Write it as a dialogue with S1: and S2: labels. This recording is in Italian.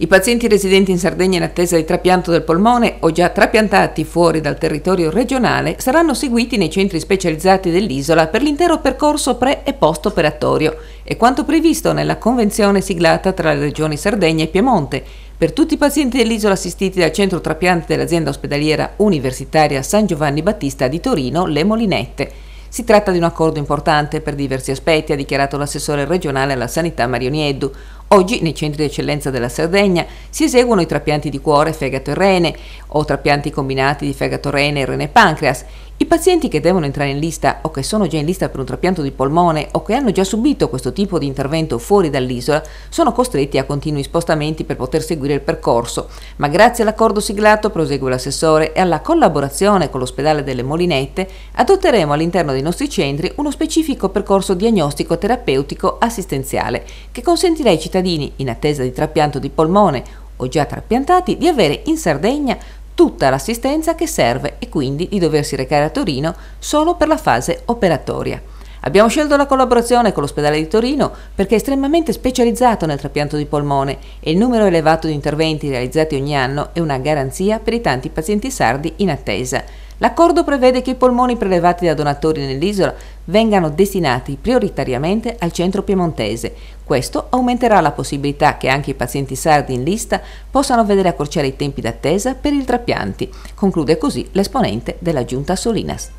S1: I pazienti residenti in Sardegna in attesa di trapianto del polmone o già trapiantati fuori dal territorio regionale saranno seguiti nei centri specializzati dell'isola per l'intero percorso pre e post operatorio e quanto previsto nella convenzione siglata tra le regioni Sardegna e Piemonte per tutti i pazienti dell'isola assistiti dal centro trapiante dell'azienda ospedaliera universitaria San Giovanni Battista di Torino, Le Molinette. Si tratta di un accordo importante per diversi aspetti, ha dichiarato l'assessore regionale alla sanità Mario Nieddu. Oggi nei centri di eccellenza della Sardegna si eseguono i trapianti di cuore, fegato e rene o trapianti combinati di fegato, rene e rene pancreas. I pazienti che devono entrare in lista o che sono già in lista per un trapianto di polmone o che hanno già subito questo tipo di intervento fuori dall'isola sono costretti a continui spostamenti per poter seguire il percorso, ma grazie all'accordo siglato, prosegue l'assessore, e alla collaborazione con l'ospedale delle Molinette adotteremo all'interno dei nostri centri uno specifico percorso diagnostico terapeutico assistenziale che consentirà ai cittadini in attesa di trapianto di polmone o già trapiantati di avere in Sardegna tutta l'assistenza che serve e quindi di doversi recare a Torino solo per la fase operatoria. Abbiamo scelto la collaborazione con l'ospedale di Torino perché è estremamente specializzato nel trapianto di polmone e il numero elevato di interventi realizzati ogni anno è una garanzia per i tanti pazienti sardi in attesa. L'accordo prevede che i polmoni prelevati da donatori nell'isola vengano destinati prioritariamente al centro piemontese. Questo aumenterà la possibilità che anche i pazienti sardi in lista possano vedere accorciare i tempi d'attesa per i trapianti, conclude così l'esponente della giunta Solinas.